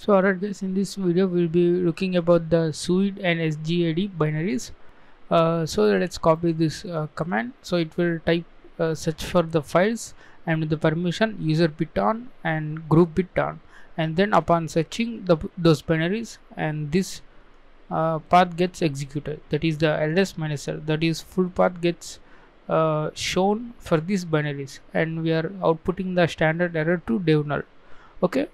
so alright guys in this video we'll be looking about the suid and sgid binaries. Uh, so let's copy this uh, command. So it will type uh, search for the files and the permission user bit on and group bit on. And then upon searching the those binaries and this uh, path gets executed. That is the ls minus l. That is full path gets uh, shown for these binaries. And we are outputting the standard error to dev null. Okay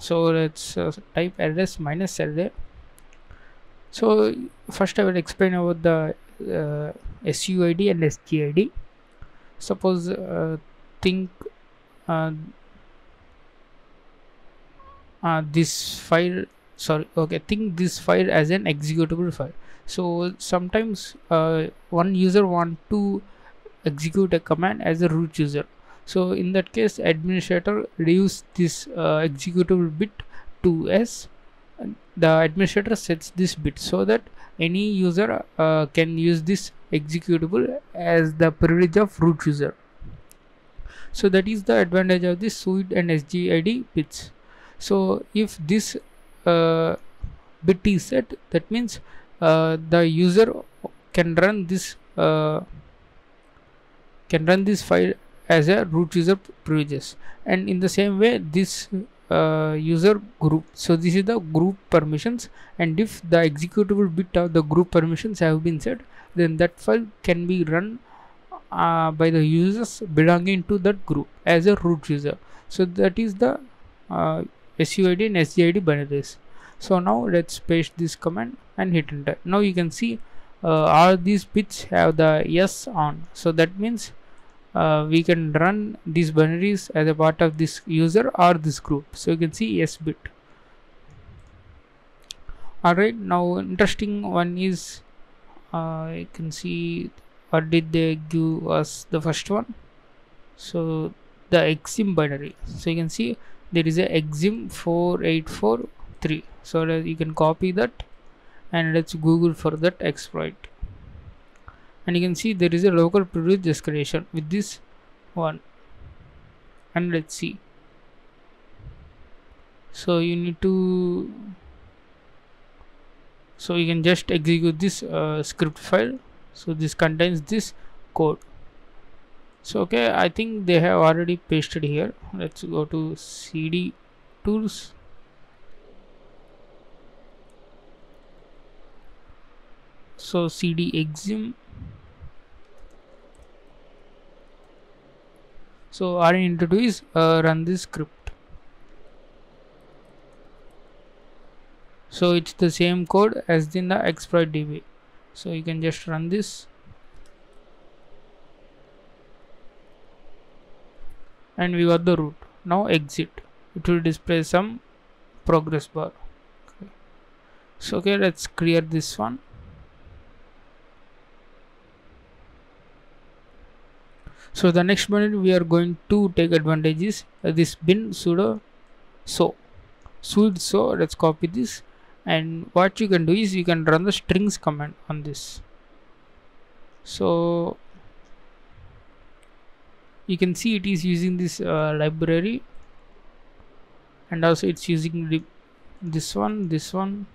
so let's uh, type ls minus there so first i will explain about the uh, suid and sgid suppose uh, think uh, uh, this file sorry okay think this file as an executable file. So sometimes uh, one user want to execute a command as a root user so in that case administrator reduce this uh, executable bit to s. The administrator sets this bit so that any user uh, can use this executable as the privilege of root user. So that is the advantage of this suid and sgid bits. So if this uh, bit is set that means uh, the user can run this uh, can run this file as a root user privileges. And in the same way this uh, user group so this is the group permissions. And if the executable bit of the group permissions have been set then that file can be run uh, by the users belonging to that group as a root user. So that is the uh, SUID and SGID binaries. So now let's paste this command and hit enter. Now you can see uh, all these bits have the yes on. So that means uh, we can run these binaries as a part of this user or this group. So you can see yes bit. Alright now interesting one is uh, you can see what did they give us the first one. So the exim binary. So you can see there is a exim 4843 so you can copy that and let's google for that exploit and you can see there is a local privilege escalation with this one. And let's see. So you need to so you can just execute this uh, script file. So this contains this code. So okay i think they have already pasted here. Let's go to cd tools. So cd exim so all you need to do is uh, run this script. So it's the same code as in the exploit db so you can just run this. And we got the root. Now exit. It will display some progress bar. Okay. so okay let's clear this one so the next minute we are going to take advantage is uh, this bin sudo so sudo so let's copy this. And what you can do is you can run the strings command on this. So you can see it is using this uh, library. And also it's using this one this one.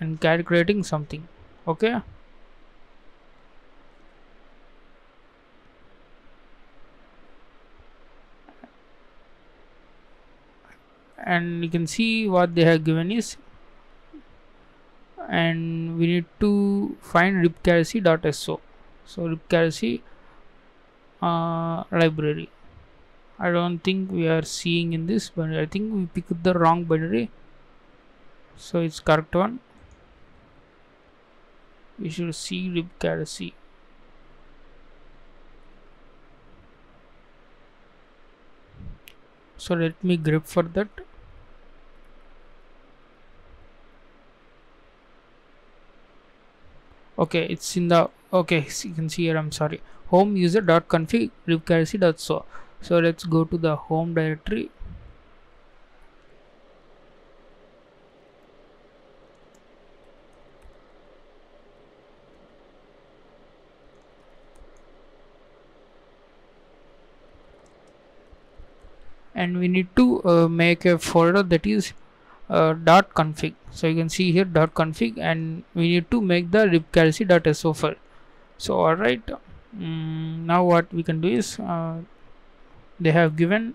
And calculating something. Okay and you can see what they have given is and we need to find libcalc.so so libcalc uh, library. I don't think we are seeing in this but I think we picked the wrong binary. So it's correct one. We should see libcalc so let me grep for that okay it's in the okay you can see here i'm sorry. Home user dot config dot so. So let's go to the home directory. And we need to uh, make a folder that is uh, dot config. So you can see here dot config and we need to make the libcalc.so file. So all right um, now what we can do is uh, they have given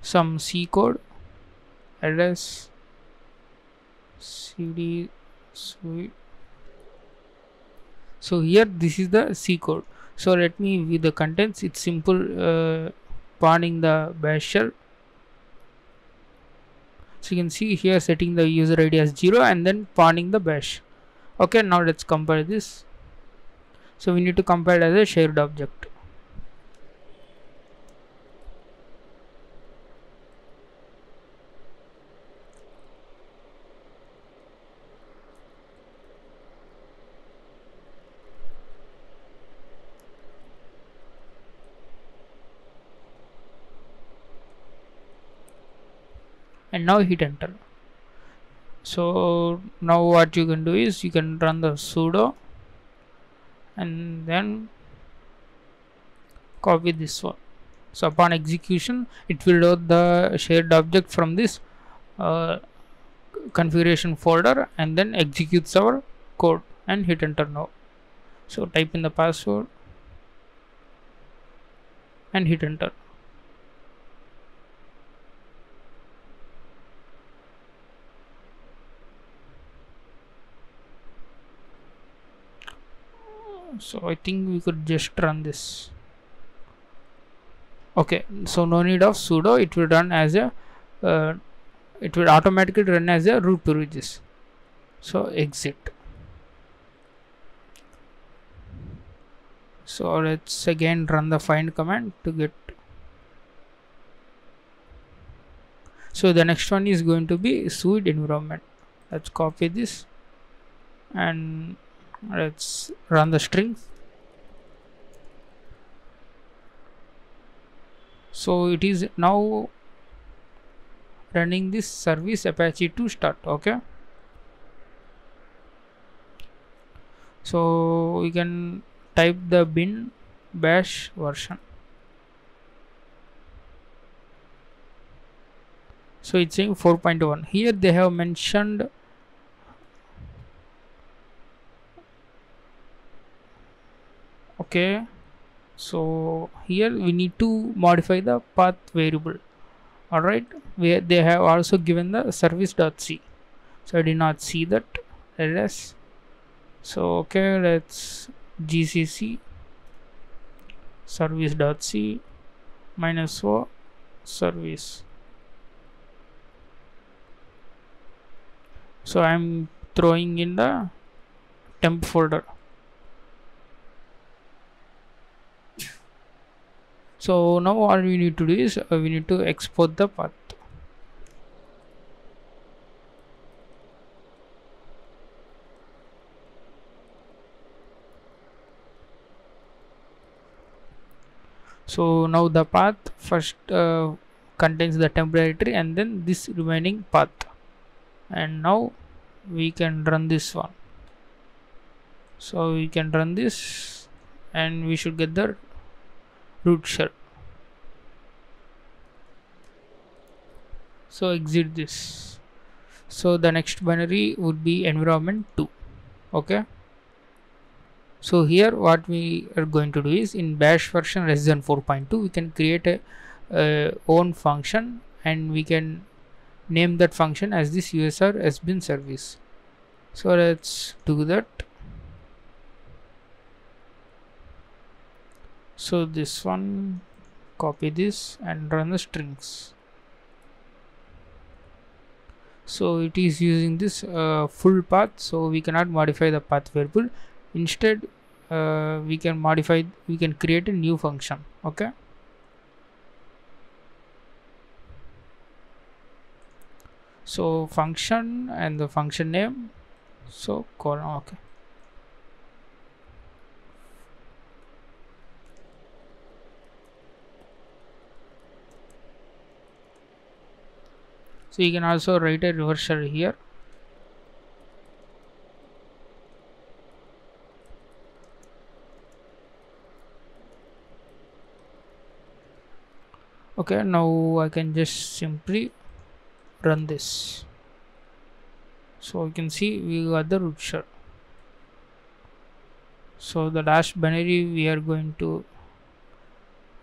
some c code ls cd suite. So here this is the c code. So let me with the contents. It's simple uh, the bash shell so you can see here setting the user id as 0 and then pawning the bash. Okay now let's compare this. So we need to compare as a shared object and now hit enter. So now what you can do is you can run the sudo and then copy this one. So upon execution it will load the shared object from this uh, configuration folder and then executes our code and hit enter now. So type in the password and hit enter so I think we could just run this. Okay so no need of sudo. It will run as a uh, it will automatically run as a root privileges so exit. So let's again run the find command to get. So the next one is going to be suite environment. Let's copy this and let's run the strings so it is now running this service apache to start okay? So we can type the bin bash version. So it's saying 4.1 here they have mentioned okay. So here we need to modify the path variable. All right where they have also given the service.c so i did not see that. Ls. So okay. Let's gcc service.c minus o. Service. So i'm throwing in the temp folder so now all we need to do is uh, we need to export the path so now the path first uh, contains the temporary tree and then this remaining path. And now we can run this one. So we can run this and we should get the root shell. So exit this. So the next binary would be environment 2 okay? So here what we are going to do is in bash version less than 4.2 we can create a own function and we can name that function as this usr sbin service so let's do that so this one copy this and run the strings. So it is using this uh, full path. So we cannot modify the path variable. Instead uh, we can modify we can create a new function. Okay? So function and the function name. So colon okay so you can also write a reversal here. Okay now I can just simply run this. So you can see we got the root shell. So the last binary we are going to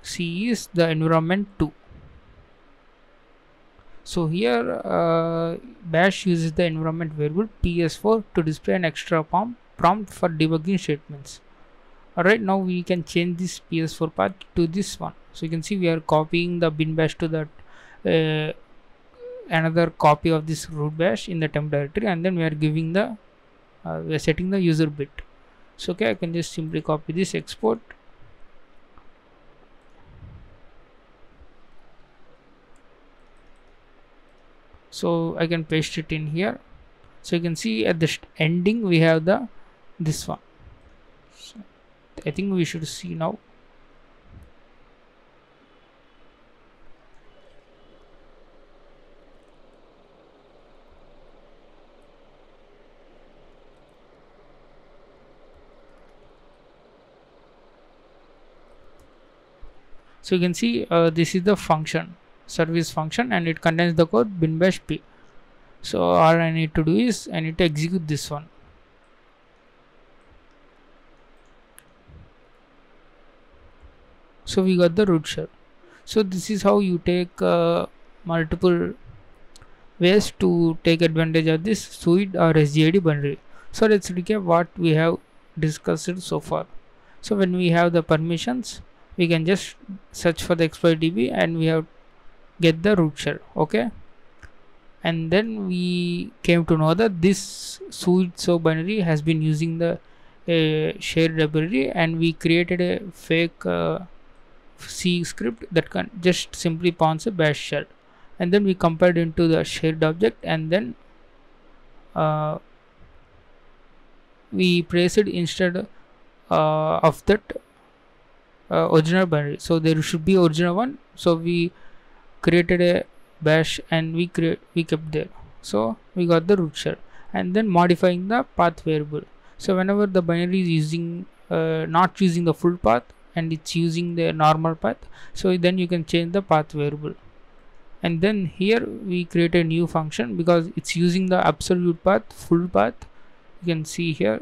see is the environment 2 so here uh, bash uses the environment variable ps4 to display an extra prompt for debugging statements. Alright now we can change this ps4 path to this one. So you can see we are copying the bin bash to that uh, another copy of this root bash in the temp directory and then we are giving the uh, we are setting the user bit. So okay I can just simply copy this export so I can paste it in here. So you can see at the ending we have the this one. So I think we should see now. So you can see uh, this is the function service function and it contains the code bin bash p. So all I need to do is I need to execute this one. So we got the root shell. So this is how you take uh, multiple ways to take advantage of this suite or sgid binary. So let's recap what we have discussed so far. So when we have the permissions we can just search for the exploit db and we have get the root shell okay? And then we came to know that this suite so binary has been using the uh, shared library and we created a fake uh, C script that can just simply pawns a bash shell. And then we compared into the shared object and then uh, we placed it instead uh, of that uh, original binary. So there should be original one. So we created a bash and we create we kept there. So we got the root shell and then modifying the path variable. So whenever the binary is using uh, not using the full path and it's using the normal path so then you can change the path variable. And then here we create a new function because it's using the absolute path full path. You can see here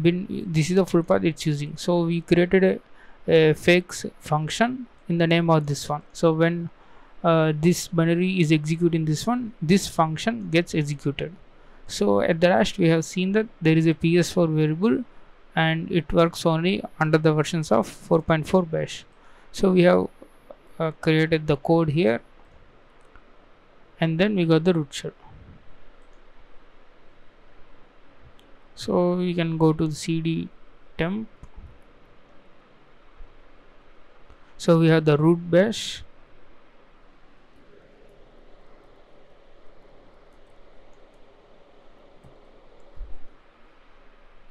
bin this is the full path it's using. So we created a, a fake function in the name of this one. So when uh, this binary is executing this one this function gets executed. So at the last we have seen that there is a ps4 variable and it works only under the versions of 4.4 bash. So we have uh, created the code here and then we got the root shell. So we can go to the cd temp so we have the root bash.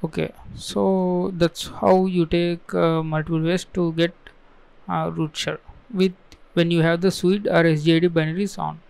Okay. So that's how you take uh, multiple ways to get uh, root shell with when you have the suite or sgid binaries on